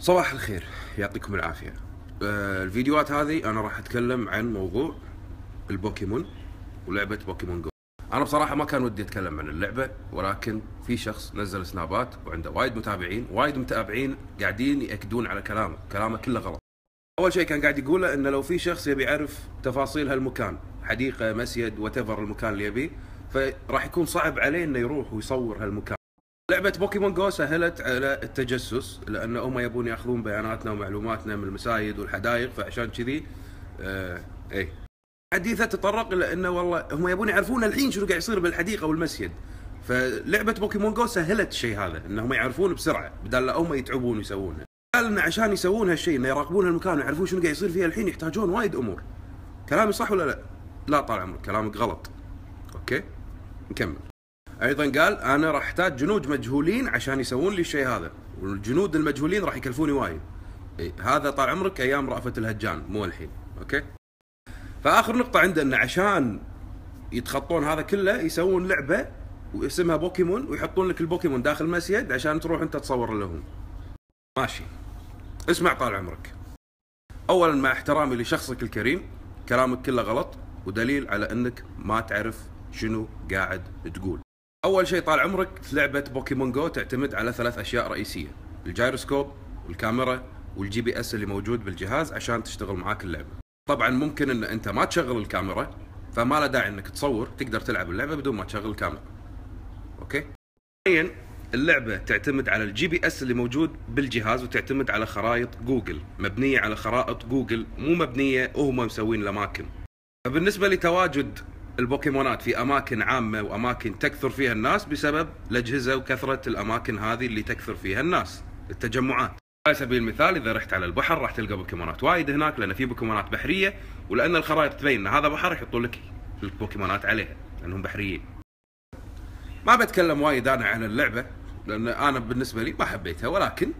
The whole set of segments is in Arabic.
صباح الخير. يعطيكم العافية. آه، الفيديوهات هذه أنا راح أتكلم عن موضوع البوكيمون ولعبة بوكيمون جو. أنا بصراحة ما كان ودي أتكلم عن اللعبة ولكن في شخص نزل سنابات وعنده وايد متابعين وايد متابعين قاعدين يأكدون على كلامه. كلامه كله غلط. أول شيء كان قاعد يقوله إنه لو في شخص يبي يعرف تفاصيل هالمكان حديقة مسيد وتفر المكان اللي يبيه فراح يكون صعب عليه إنه يروح ويصور هالمكان. لعبة بوكيمون جو سهلت على التجسس لأن هم يبون يأخذون بياناتنا ومعلوماتنا من المسايد والحدائق فعشان كذي آه اي حديثه تطرق إلى انه والله هم يبون يعرفون الحين شنو قاعد يصير بالحديقة والمسجد. فلعبة بوكيمون جو سهلت الشيء هذا انهم يعرفون بسرعة بدل لا هم يتعبون ويسوونه قال ان عشان يسوون هالشيء انه يراقبون المكان ويعرفون شنو قاعد يصير فيه الحين يحتاجون وايد أمور. كلامي صح ولا لا؟ لا طال عمرك كلامك غلط. أوكي؟ نكمل. أيضا قال أنا راح أحتاج جنود مجهولين عشان يسوون لي الشيء هذا. والجنود المجهولين راح يكلفوني وايد. إيه هذا طال عمرك أيام رأفت الهجان مو الحين أوكي؟ فآخر نقطة عنده انه عشان يتخطون هذا كله يسوون لعبة واسمها بوكيمون ويحطون لك البوكيمون داخل مسيد عشان تروح أنت تصور لهم. ماشي. اسمع طال عمرك. اولا مع احترامي لشخصك الكريم كلامك كله غلط ودليل على إنك ما تعرف شنو قاعد تقول. أول شيء طال عمرك لعبة بوكيمون جو تعتمد على ثلاث أشياء رئيسية الجايروسكوب والكاميرا وال GPS اللي موجود بالجهاز عشان تشتغل معاك اللعبة. طبعا ممكن إن أنت ما تشغل الكاميرا فما له داعي إنك تصور تقدر تلعب اللعبة بدون ما تشغل الكاميرا. أوكي؟ ثانيا اللعبة تعتمد على ال GPS اللي موجود بالجهاز وتعتمد على خرائط جوجل مبنية على خرائط جوجل مو مبنية وهم مسوين الأماكن. فبالنسبة لتواجد البوكيمونات في أماكن عامة وأماكن تكثر فيها الناس بسبب الأجهزة وكثرة الأماكن هذه اللي تكثر فيها الناس التجمعات. على سبيل المثال إذا رحت على البحر راح تلقى بوكيمونات وايد هناك لأن في بوكيمونات بحرية ولأن الخرائط تبين إن هذا بحر يحطون لك البوكيمونات عليها لأنهم بحريين. ما بتكلم وايد أنا عن اللعبة لأن أنا بالنسبة لي ما حبيتها ولكن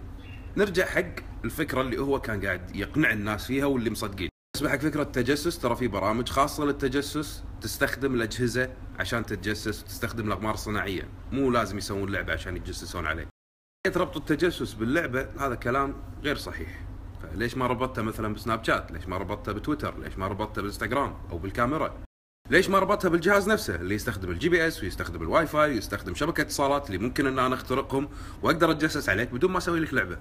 نرجع حق الفكرة اللي هو كان قاعد يقنع الناس فيها واللي مصدقين. بالنسبة حق فكرة التجسس ترى في برامج خاصة للتجسس تستخدم الأجهزة عشان تتجسس وتستخدم الأقمار الصناعية. مو لازم يسوون لعبة عشان يتجسسون عليه. ربط التجسس باللعبة؟ هذا كلام غير صحيح. فليش ما ربطته مثلا بسناب شات؟ ليش ما ربطته بتويتر؟ ليش ما ربطته بالانستغرام أو بالكاميرا؟ ليش ما ربطها بالجهاز نفسه اللي يستخدم ال GPS ويستخدم الواي فاي ويستخدم شبكة اتصالات اللي ممكن إن أنا أخترقهم وأقدر أتجسس عليك بدون ما أسوي لك لعبة.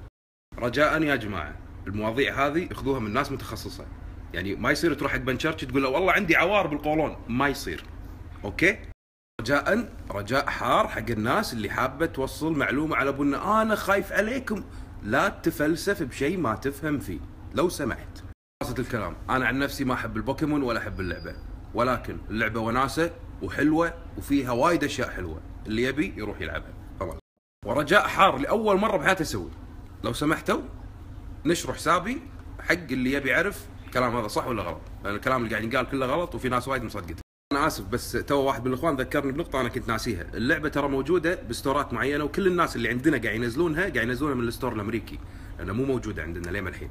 رجاء يا جماعة المواضيع هذه اخذوها من ناس متخصصة. يعني ما يصير تروح حق بنشرجي تقول له والله عندي عوار بالقولون. ما يصير. أوكي؟ رجاء رجاء حار حق الناس اللي حابة توصل معلومة على أبونا. أنا خايف عليكم. لا تفلسف بشيء ما تفهم فيه. لو سمحت. خلاصة الكلام. أنا عن نفسي ما أحب البوكيمون ولا أحب اللعبة. ولكن اللعبة وناسة وحلوة وفيها وايد أشياء حلوة. اللي يبي يروح يلعبها. خلاص. ورجاء حار لأول مرة بحياتي أسوي. لو سمحتوا نشروا حسابي حق اللي يبي يعرف الكلام هذا صح ولا غلط؟ لأن الكلام اللي قاعد ينقال كله غلط وفي ناس وايد مصدقته. أنا آسف بس تو واحد من الإخوان ذكرني بنقطة أنا كنت ناسيها، اللعبة ترى موجودة بستورات معينة وكل الناس اللي عندنا قاعد ينزلونها قاعد ينزلونها من ال store الأمريكي، لأنها مو موجودة عندنا لين الحين.